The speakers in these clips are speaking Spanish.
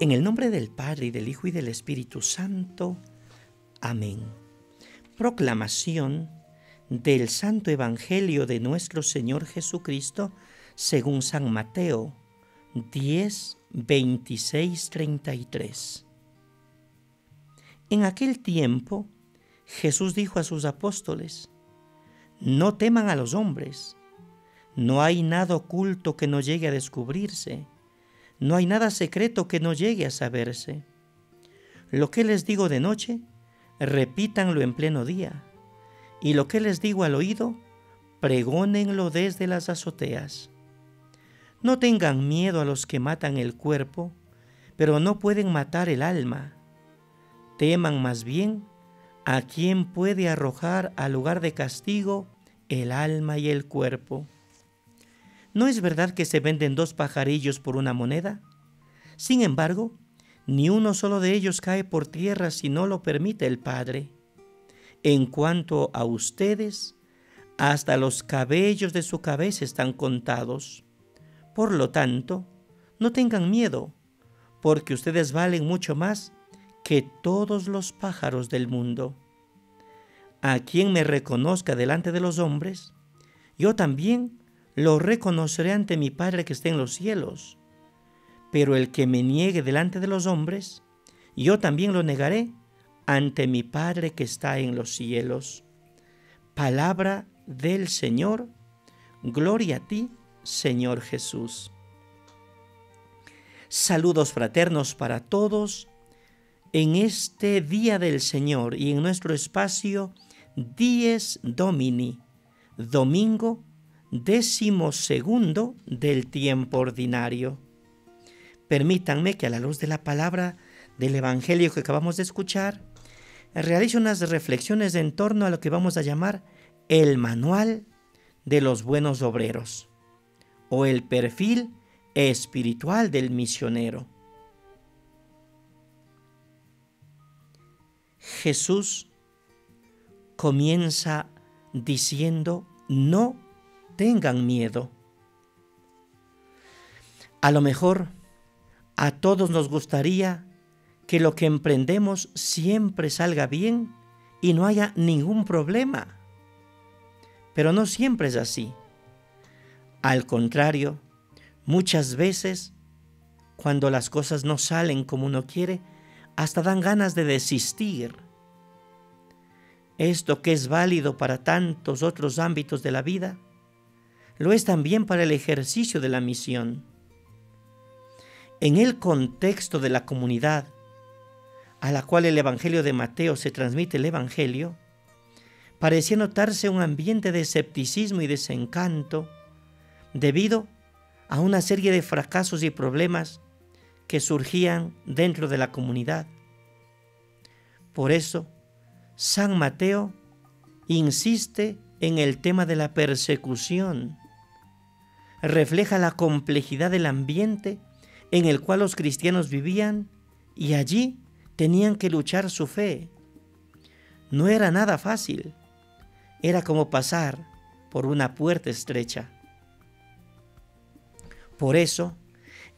En el nombre del Padre y del Hijo y del Espíritu Santo. Amén. Proclamación del Santo Evangelio de nuestro Señor Jesucristo según San Mateo 10, 26, 33. En aquel tiempo Jesús dijo a sus apóstoles, No teman a los hombres, no hay nada oculto que no llegue a descubrirse no hay nada secreto que no llegue a saberse. Lo que les digo de noche, repítanlo en pleno día. Y lo que les digo al oído, pregónenlo desde las azoteas. No tengan miedo a los que matan el cuerpo, pero no pueden matar el alma. Teman más bien a quien puede arrojar al lugar de castigo el alma y el cuerpo. ¿No es verdad que se venden dos pajarillos por una moneda? Sin embargo, ni uno solo de ellos cae por tierra si no lo permite el Padre. En cuanto a ustedes, hasta los cabellos de su cabeza están contados. Por lo tanto, no tengan miedo, porque ustedes valen mucho más que todos los pájaros del mundo. A quien me reconozca delante de los hombres, yo también lo reconoceré ante mi Padre que está en los cielos. Pero el que me niegue delante de los hombres, yo también lo negaré ante mi Padre que está en los cielos. Palabra del Señor, gloria a ti, Señor Jesús. Saludos fraternos para todos en este día del Señor y en nuestro espacio Dies Domini, domingo décimo segundo del tiempo ordinario. Permítanme que a la luz de la palabra del Evangelio que acabamos de escuchar, realice unas reflexiones en torno a lo que vamos a llamar el manual de los buenos obreros o el perfil espiritual del misionero. Jesús comienza diciendo, no tengan miedo. A lo mejor a todos nos gustaría que lo que emprendemos siempre salga bien y no haya ningún problema. Pero no siempre es así. Al contrario, muchas veces, cuando las cosas no salen como uno quiere, hasta dan ganas de desistir. Esto que es válido para tantos otros ámbitos de la vida, lo es también para el ejercicio de la misión. En el contexto de la comunidad a la cual el Evangelio de Mateo se transmite el Evangelio, parecía notarse un ambiente de escepticismo y desencanto debido a una serie de fracasos y problemas que surgían dentro de la comunidad. Por eso, San Mateo insiste en el tema de la persecución refleja la complejidad del ambiente en el cual los cristianos vivían y allí tenían que luchar su fe. No era nada fácil, era como pasar por una puerta estrecha. Por eso,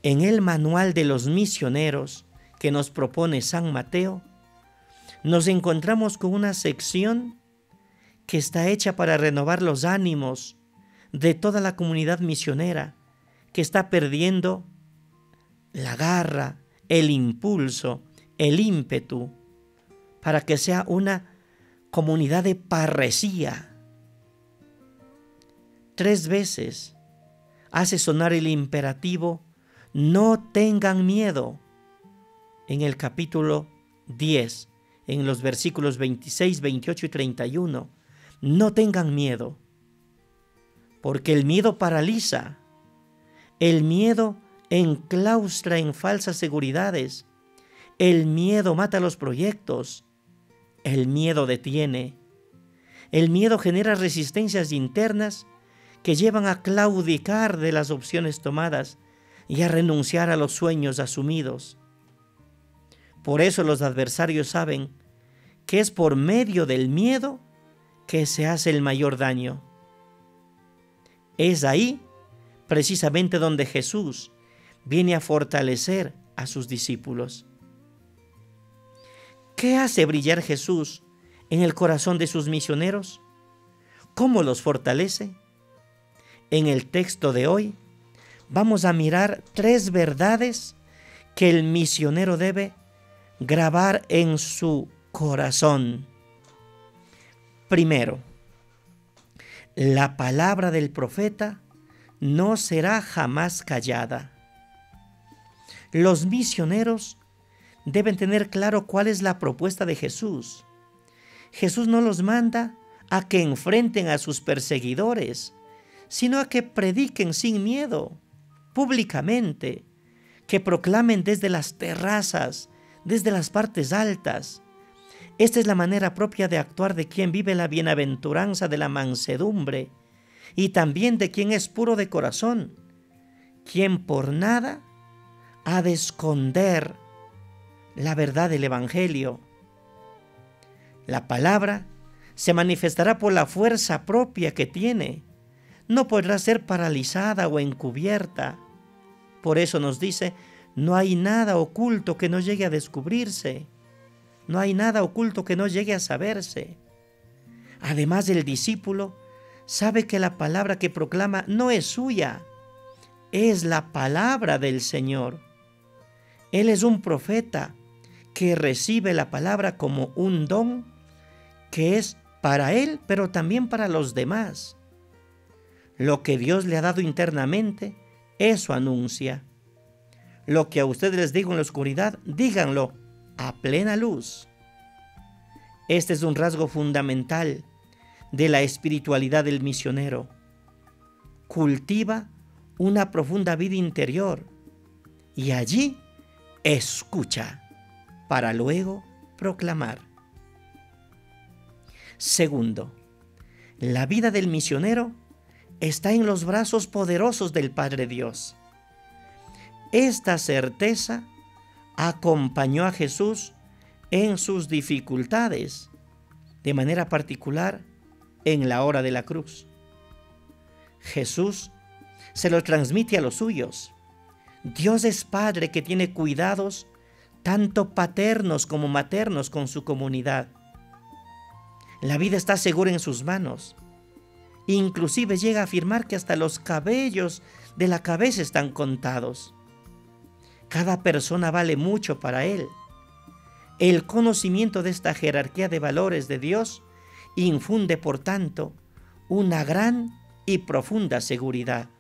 en el manual de los misioneros que nos propone San Mateo, nos encontramos con una sección que está hecha para renovar los ánimos de toda la comunidad misionera que está perdiendo la garra, el impulso, el ímpetu, para que sea una comunidad de parresía. Tres veces hace sonar el imperativo, no tengan miedo, en el capítulo 10, en los versículos 26, 28 y 31. No tengan miedo porque el miedo paraliza, el miedo enclaustra en falsas seguridades, el miedo mata los proyectos, el miedo detiene, el miedo genera resistencias internas que llevan a claudicar de las opciones tomadas y a renunciar a los sueños asumidos. Por eso los adversarios saben que es por medio del miedo que se hace el mayor daño. Es ahí precisamente donde Jesús viene a fortalecer a sus discípulos. ¿Qué hace brillar Jesús en el corazón de sus misioneros? ¿Cómo los fortalece? En el texto de hoy vamos a mirar tres verdades que el misionero debe grabar en su corazón. Primero, la palabra del profeta no será jamás callada. Los misioneros deben tener claro cuál es la propuesta de Jesús. Jesús no los manda a que enfrenten a sus perseguidores, sino a que prediquen sin miedo, públicamente, que proclamen desde las terrazas, desde las partes altas. Esta es la manera propia de actuar de quien vive la bienaventuranza de la mansedumbre y también de quien es puro de corazón, quien por nada ha de esconder la verdad del Evangelio. La palabra se manifestará por la fuerza propia que tiene. No podrá ser paralizada o encubierta. Por eso nos dice, no hay nada oculto que no llegue a descubrirse. No hay nada oculto que no llegue a saberse. Además, el discípulo sabe que la palabra que proclama no es suya, es la palabra del Señor. Él es un profeta que recibe la palabra como un don que es para él, pero también para los demás. Lo que Dios le ha dado internamente, eso anuncia. Lo que a ustedes les digo en la oscuridad, díganlo a plena luz. Este es un rasgo fundamental de la espiritualidad del misionero. Cultiva una profunda vida interior y allí escucha para luego proclamar. Segundo, la vida del misionero está en los brazos poderosos del Padre Dios. Esta certeza acompañó a Jesús en sus dificultades, de manera particular en la hora de la cruz. Jesús se lo transmite a los suyos. Dios es Padre que tiene cuidados tanto paternos como maternos con su comunidad. La vida está segura en sus manos. Inclusive llega a afirmar que hasta los cabellos de la cabeza están contados. Cada persona vale mucho para Él. El conocimiento de esta jerarquía de valores de Dios infunde, por tanto, una gran y profunda seguridad.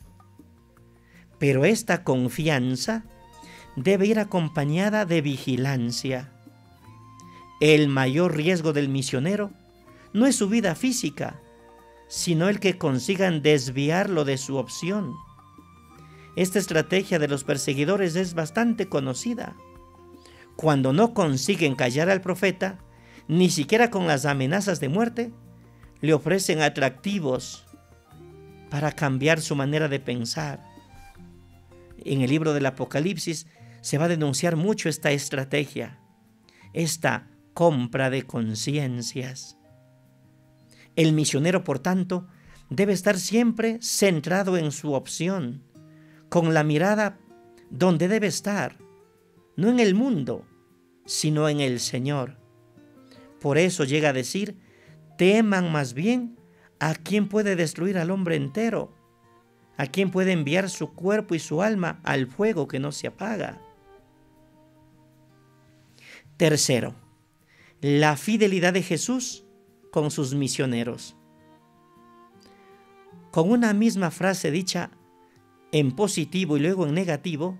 Pero esta confianza debe ir acompañada de vigilancia. El mayor riesgo del misionero no es su vida física, sino el que consigan desviarlo de su opción. Esta estrategia de los perseguidores es bastante conocida. Cuando no consiguen callar al profeta, ni siquiera con las amenazas de muerte, le ofrecen atractivos para cambiar su manera de pensar. En el libro del Apocalipsis se va a denunciar mucho esta estrategia, esta compra de conciencias. El misionero, por tanto, debe estar siempre centrado en su opción, con la mirada donde debe estar, no en el mundo, sino en el Señor. Por eso llega a decir, teman más bien a quien puede destruir al hombre entero, a quien puede enviar su cuerpo y su alma al fuego que no se apaga. Tercero, la fidelidad de Jesús con sus misioneros. Con una misma frase dicha en positivo y luego en negativo,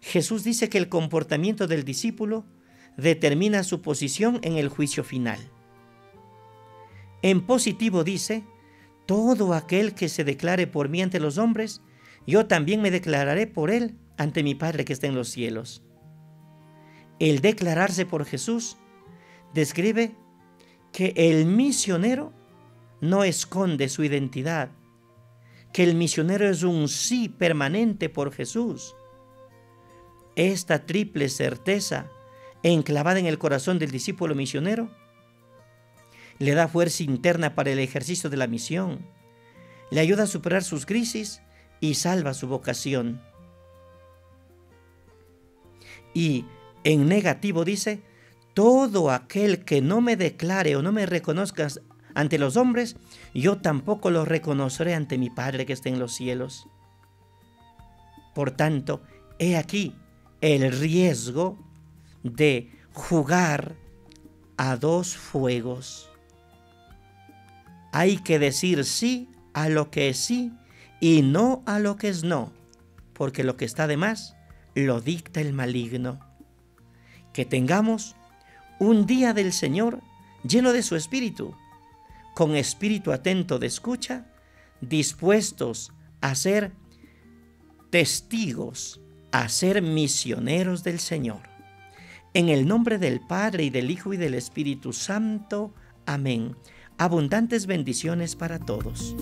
Jesús dice que el comportamiento del discípulo determina su posición en el juicio final. En positivo dice, todo aquel que se declare por mí ante los hombres, yo también me declararé por él ante mi Padre que está en los cielos. El declararse por Jesús describe que el misionero no esconde su identidad, que el misionero es un sí permanente por Jesús. Esta triple certeza enclavada en el corazón del discípulo misionero le da fuerza interna para el ejercicio de la misión, le ayuda a superar sus crisis y salva su vocación. Y en negativo dice, todo aquel que no me declare o no me reconozca ante los hombres, yo tampoco lo reconoceré ante mi Padre que está en los cielos. Por tanto, he aquí el riesgo de jugar a dos fuegos. Hay que decir sí a lo que es sí y no a lo que es no, porque lo que está de más lo dicta el maligno. Que tengamos un día del Señor lleno de su espíritu, con espíritu atento de escucha, dispuestos a ser testigos, a ser misioneros del Señor. En el nombre del Padre y del Hijo y del Espíritu Santo. Amén. Abundantes bendiciones para todos.